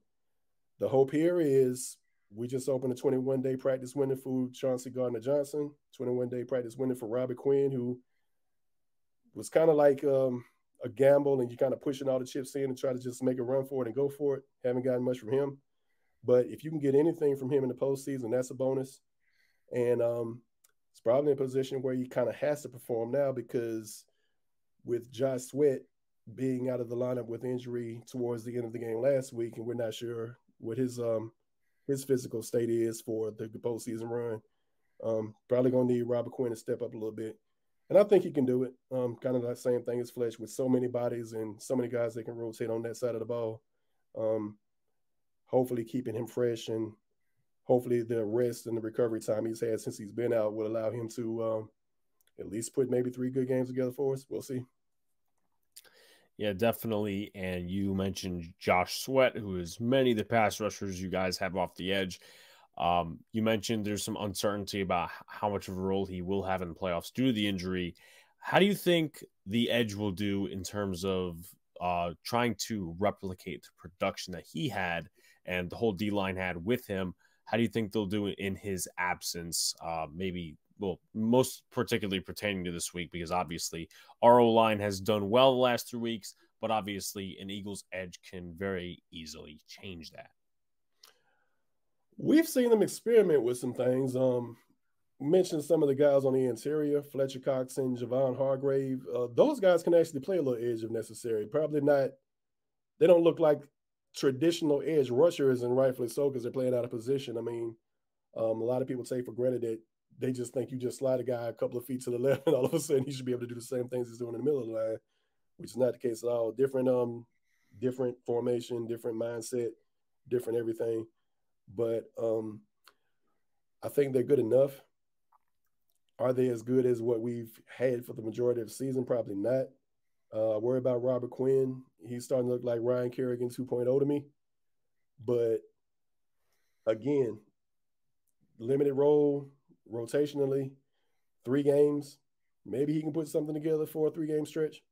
the hope here is we just opened a 21 day practice window for Chauncey Gardner Johnson, 21 day practice window for Robert Quinn, who was kind of like um, a gamble and you're kind of pushing all the chips in and try to just make a run for it and go for it. Haven't gotten much from him. But if you can get anything from him in the postseason, that's a bonus. And um, it's probably in a position where he kind of has to perform now because with Josh Sweat being out of the lineup with injury towards the end of the game last week, and we're not sure what his um his physical state is for the postseason run. Um, probably gonna need Robert Quinn to step up a little bit, and I think he can do it. Um, kind of the same thing as Fletch with so many bodies and so many guys that can rotate on that side of the ball. Um, hopefully, keeping him fresh and hopefully the rest and the recovery time he's had since he's been out will allow him to um, at least put maybe three good games together for us. We'll see. Yeah, definitely. And you mentioned Josh Sweat, who is many of the pass rushers you guys have off the edge. Um, you mentioned there's some uncertainty about how much of a role he will have in the playoffs due to the injury. How do you think the edge will do in terms of uh, trying to replicate the production that he had and the whole D line had with him? How do you think they'll do in his absence? Uh, maybe well, most particularly pertaining to this week, because obviously our O line has done well the last three weeks, but obviously an Eagles edge can very easily change that. We've seen them experiment with some things. Um, mentioned some of the guys on the interior, Fletcher Cox and Javon Hargrave. Uh, those guys can actually play a little edge if necessary. Probably not. They don't look like traditional edge rushers, and rightfully so because they're playing out of position. I mean, um, a lot of people take for granted that they just think you just slide a guy a couple of feet to the left, and all of a sudden he should be able to do the same things he's doing in the middle of the line, which is not the case at all. Different um, different formation, different mindset, different everything. But um, I think they're good enough. Are they as good as what we've had for the majority of the season? Probably not. Uh, worry about Robert Quinn. He's starting to look like Ryan Kerrigan 2.0 to me. But again, limited role, rotationally, three games. Maybe he can put something together for a three game stretch.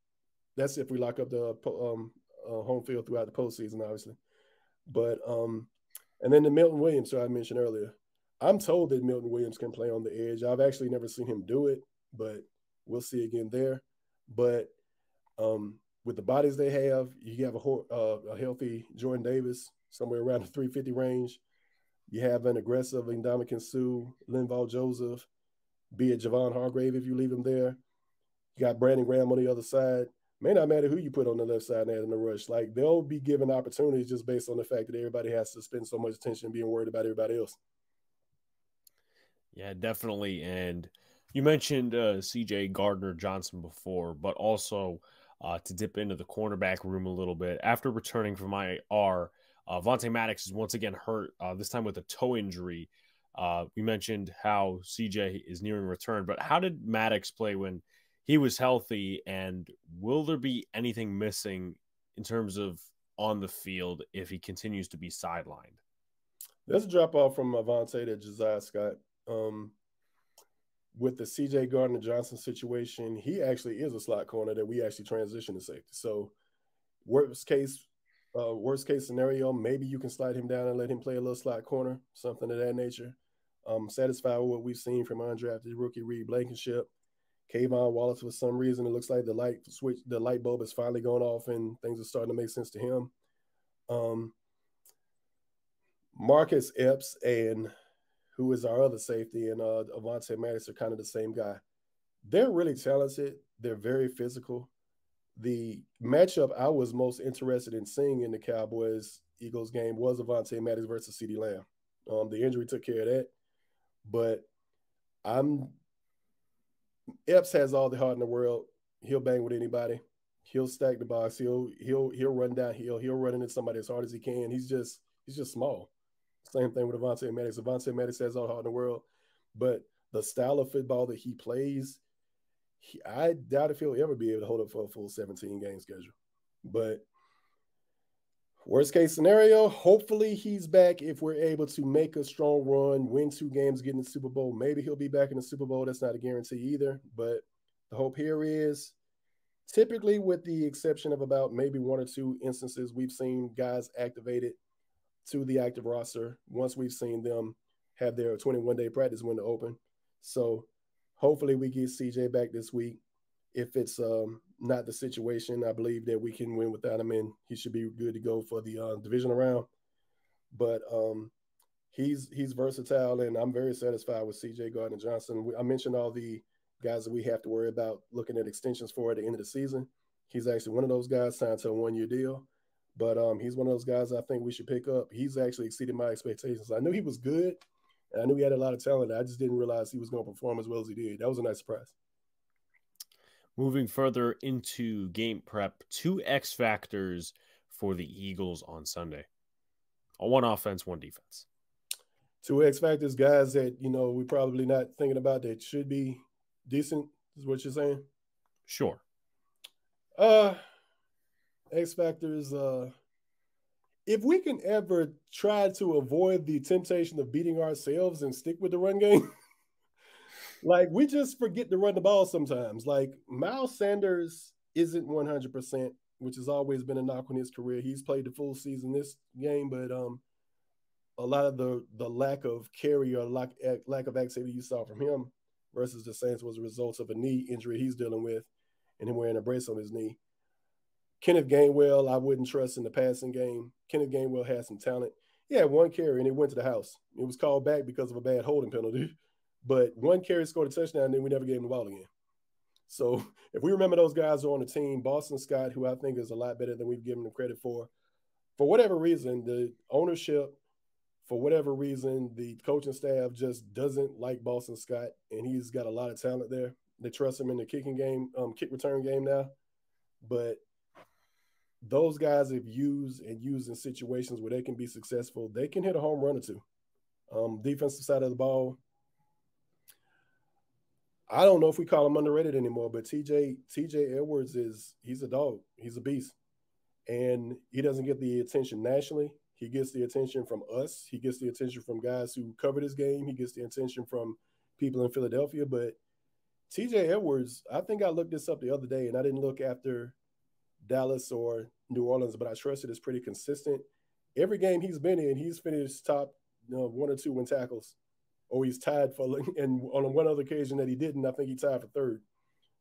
That's if we lock up the um, uh, home field throughout the postseason, obviously. But um, and then the Milton Williams, so I mentioned earlier. I'm told that Milton Williams can play on the edge. I've actually never seen him do it, but we'll see again there. But um, with the bodies they have, you have a, uh, a healthy Jordan Davis somewhere around the 350 range. You have an aggressive Ndamukong Suh, Linval Joseph, be it Javon Hargrave if you leave him there. You got Brandon Graham on the other side. May not matter who you put on the left side and in the rush. Like they'll be given opportunities just based on the fact that everybody has to spend so much attention being worried about everybody else. Yeah, definitely. And you mentioned uh, CJ Gardner Johnson before, but also uh, to dip into the cornerback room a little bit. After returning from IR, uh, Vontae Maddox is once again hurt, uh, this time with a toe injury. Uh, we mentioned how CJ is nearing return, but how did Maddox play when he was healthy? And will there be anything missing in terms of on the field if he continues to be sidelined? There's a drop off from Avonte to Josiah Scott. Um, with the CJ Gardner Johnson situation, he actually is a slot corner that we actually transition to safety. So, worst case, uh, worst case scenario, maybe you can slide him down and let him play a little slot corner, something of that nature. I'm satisfied with what we've seen from undrafted rookie Reed Blankenship. K'Von Wallace, for some reason, it looks like the light switch, the light bulb is finally going off, and things are starting to make sense to him. Um, Marcus Epps and who is our other safety, and uh, Avonte Maddox are kind of the same guy. They're really talented. They're very physical. The matchup I was most interested in seeing in the Cowboys Eagles game was Avonte Maddox versus CeeDee Lamb. Um, the injury took care of that, but I'm Epps has all the heart in the world. He'll bang with anybody. He'll stack the box. He'll he'll he'll run downhill. He'll run into somebody as hard as he can. He's just he's just small. Same thing with Avonte Maddox. Avonte Maddox has all the heart in the world, but the style of football that he plays, he, I doubt if he'll ever be able to hold up for a full 17 game schedule. But worst case scenario, hopefully he's back if we're able to make a strong run, win two games, get in the Super Bowl. Maybe he'll be back in the Super Bowl. That's not a guarantee either. But the hope here is typically, with the exception of about maybe one or two instances, we've seen guys activated to the active roster once we've seen them have their 21 day practice window open. So hopefully we get CJ back this week. If it's um, not the situation, I believe that we can win without him, and he should be good to go for the uh, division round. But um, he's he's versatile, and I'm very satisfied with CJ Gardner Johnson. I mentioned all the guys that we have to worry about looking at extensions for at the end of the season. He's actually one of those guys signed to a one year deal. But um, he's one of those guys I think we should pick up. He's actually exceeded my expectations. I knew he was good, and I knew he had a lot of talent. I just didn't realize he was going to perform as well as he did. That was a nice surprise. Moving further into game prep, two X factors for the Eagles on Sunday. One offense, one defense. Two X factors, guys that you know we're probably not thinking about that should be decent. Is what you're saying? Sure. Uh, X Factors. Uh, if we can ever try to avoid the temptation of beating ourselves and stick with the run game, like we just forget to run the ball sometimes. Like Miles Sanders isn't 100%, which has always been a knock on his career. He's played the full season this game, but um, a lot of the the lack of carry or lack lack of activity you saw from him versus the Saints was a result of a knee injury he's dealing with, and him wearing a brace on his knee. Kenneth Gainwell, I wouldn't trust in the passing game. Kenneth Gainwell has some talent. He had one carry and it went to the house. It was called back because of a bad holding penalty. But one carry scored a touchdown, and then we never gave him the ball again. So if we remember those guys on the team, Boston Scott, who I think is a lot better than we've given him credit for, for whatever reason, the ownership, for whatever reason, the coaching staff just doesn't like Boston Scott, and he's got a lot of talent there. They trust him in the kicking game, um, kick return game now. But those guys have used and used in situations where they can be successful, they can hit a home run or two. Um, defensive side of the ball, I don't know if we call him underrated anymore, but TJ TJ Edwards is he's a dog. He's a beast. And he doesn't get the attention nationally. He gets the attention from us. He gets the attention from guys who cover this game. He gets the attention from people in Philadelphia. But TJ Edwards, I think I looked this up the other day and I didn't look after Dallas or New Orleans, but I trust it is pretty consistent. Every game he's been in, he's finished top you know, one or two win tackles, or he's tied for. And on one other occasion that he didn't, I think he tied for third.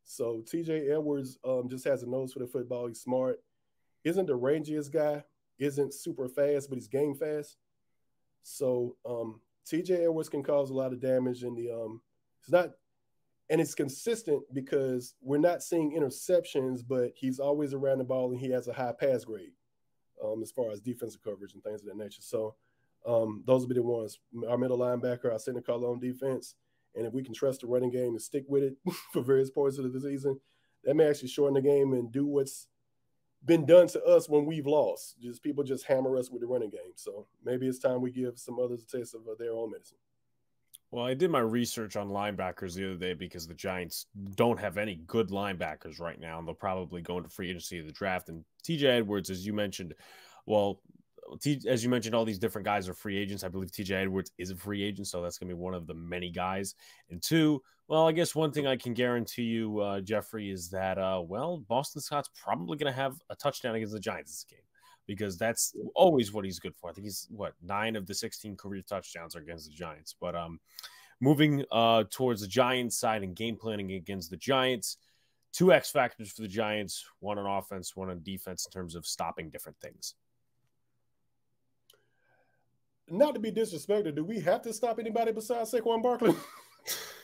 So T.J. Edwards um, just has a nose for the football. He's smart. Isn't the rangiest guy. Isn't super fast, but he's game fast. So um, T.J. Edwards can cause a lot of damage in the. Um, it's not and it's consistent because we're not seeing interceptions, but he's always around the ball and he has a high pass grade um, as far as defensive coverage and things of that nature. So um, those will be the ones. Our middle linebacker, our center color on defense, and if we can trust the running game and stick with it for various points of the season, that may actually shorten the game and do what's been done to us when we've lost. Just people just hammer us with the running game. So maybe it's time we give some others a taste of uh, their own medicine. Well, I did my research on linebackers the other day because the Giants don't have any good linebackers right now, and they'll probably go into free agency of the draft. And TJ Edwards, as you mentioned, well, as you mentioned, all these different guys are free agents. I believe TJ Edwards is a free agent, so that's going to be one of the many guys. And two, well, I guess one thing I can guarantee you, uh, Geoffrey, is that uh, well, Boston Scott's probably going to have a touchdown against the Giants this game because that's always what he's good for. I think he's what nine of the 16 career touchdowns are against the Giants. But um, moving uh, towards the Giants side and game planning against the Giants, two X factors for the Giants: one on offense, one on defense, in terms of stopping different things. Not to be disrespected, do we have to stop anybody besides Saquon Barkley?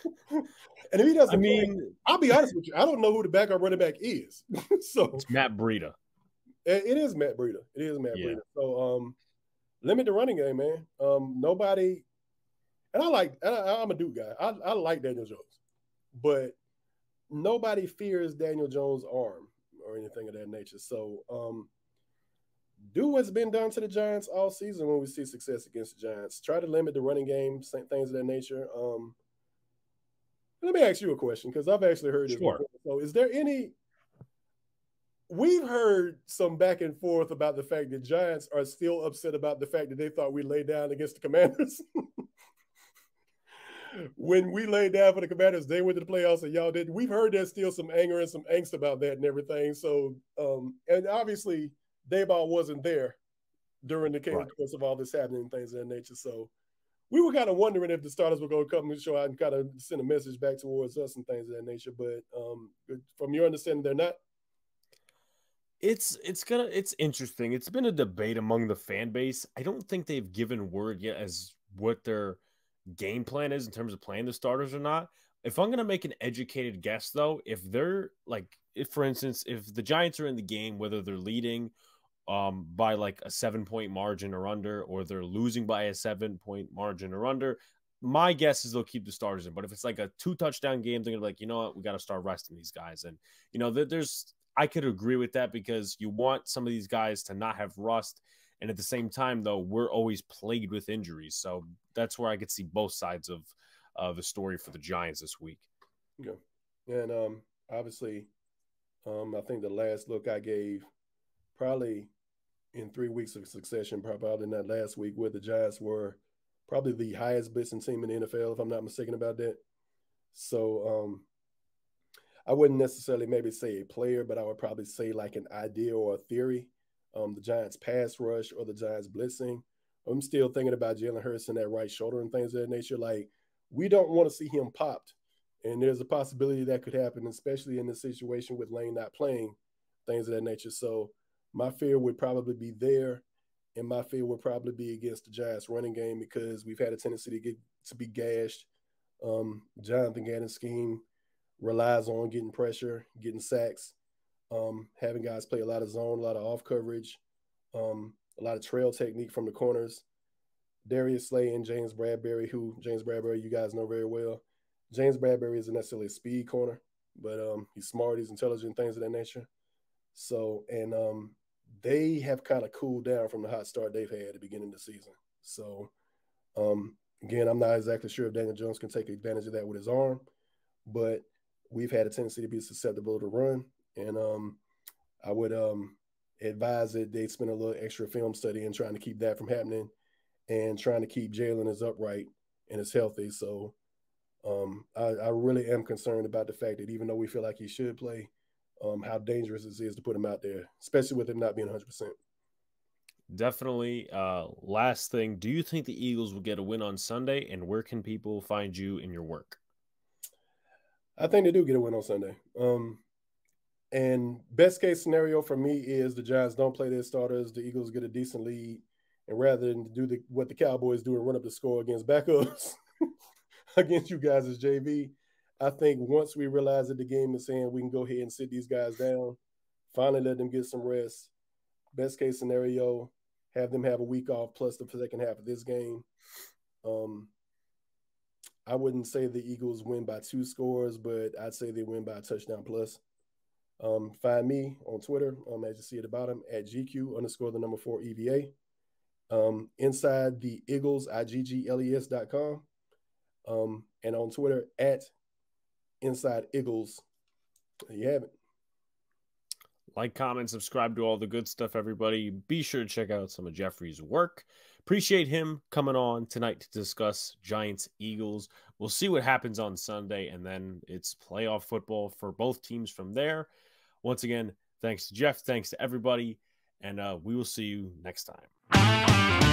and if he doesn't, I mean, play, I'll be honest with you, I don't know who the backup running back is. so it's Matt Breida. It is Matt Breida. It is Matt yeah. Breida. So um, limit the running game, man. Um, nobody, and I like. I, am a Duke guy. I, I like Daniel Jones, but nobody fears Daniel Jones' arm or anything of that nature. So um, do what's been done to the Giants all season when we see success against the Giants. Try to limit the running game, things of that nature. Um, let me ask you a question because I've actually heard this. Sure. Before. So, is there any we've heard some back and forth about the fact that Giants are still upset about the fact that they thought we laid down against the Commanders. when we laid down for the Commanders, they went to the playoffs and y'all didn't. We've heard there's still some anger and some angst about that and everything. So, um, and obviously, Daboll wasn't there during the right. course of all this happening and things of that nature. So, we were kind of wondering if the starters were going to come and show out and kind of send a message back towards us and things of that nature. But um, from your understanding, they're not. It's it's gonna it's interesting. It's been a debate among the fan base. I don't think they've given word yet as what their game plan is in terms of playing the starters or not. If I'm gonna make an educated guess though, if they're like if for instance, if the Giants are in the game, whether they're leading um by like a seven point margin or under, or they're losing by a seven point margin or under, my guess is they'll keep the starters in. But if it's like a two touchdown game, they're gonna be like, you know what, we got to start resting these guys. And you know, there's I could agree with that because you want some of these guys to not have rust. And at the same time, though, we're always plagued with injuries. So that's where I could see both sides of uh, the story for the Giants this week. Yeah. And um, obviously, um, I think the last look I gave probably in three weeks of succession, probably not last week, where the Giants were probably the highest blitzing team in the NFL, if I'm not mistaken about that. So um, I wouldn't necessarily maybe say a player, but I would probably say like an idea or a theory. Um, the Giants pass rush or the Giants blitzing. I'm still thinking about Jalen Hurts and that right shoulder and things of that nature. Like we don't want to see him popped. And there's a possibility that could happen, especially in the situation with Lane not playing, things of that nature. So my fear would probably be there. And my fear would probably be against the Giants running game because we've had a tendency to get to be gashed. Um, Jonathan Gannon's scheme relies on getting pressure, getting sacks, um, having guys play a lot of zone, a lot of off coverage, um, a lot of trail technique from the corners. Darius Slay and James Bradberry, who James Bradberry you guys know very well. James Bradberry isn't necessarily a speed corner, but um, he's smart, he's intelligent, things of that nature. So, and um, they have kind of cooled down from the hot start they've had at the beginning of the season. So, um, again, I'm not exactly sure if Daniel Jones can take advantage of that with his arm, but we've had a tendency to be susceptible to run. And um, I would um, advise that they spend a little extra film study and trying to keep that from happening and trying to keep Jalen as upright and as healthy. So um, I, I, really am concerned about the fact that even though we feel like he should play, um, how dangerous it is to put him out there, especially with him not being 100%. Definitely. Uh, last thing, do you think the Eagles will get a win on Sunday? And where can people find you in your work? I think they do get a win on Sunday. Um, and best case scenario for me is the Giants don't play their starters, the Eagles get a decent lead, and rather than do the, what the Cowboys do and run up the score against backups against you guys as JV, I think once we realize that the game is saying we can go ahead and sit these guys down, finally let them get some rest. Best case scenario, have them have a week off plus the second half of this game. Um, I wouldn't say the Eagles win by two scores, but I'd say they win by a touchdown plus. Um, find me on Twitter, um, as you see at the bottom, at GQ underscore the number four EVA. Um, inside the Eagles, IGGLES.com. Um, and on Twitter at Inside Eagles. There you have it. Like, comment, subscribe to all the good stuff, everybody. Be sure to check out some of Geoffrey's work. Appreciate him coming on tonight to discuss Giants Eagles. We'll see what happens on Sunday, and then it's playoff football for both teams from there. Once again, thanks to Jeff, thanks to everybody, and uh, we will see you next time.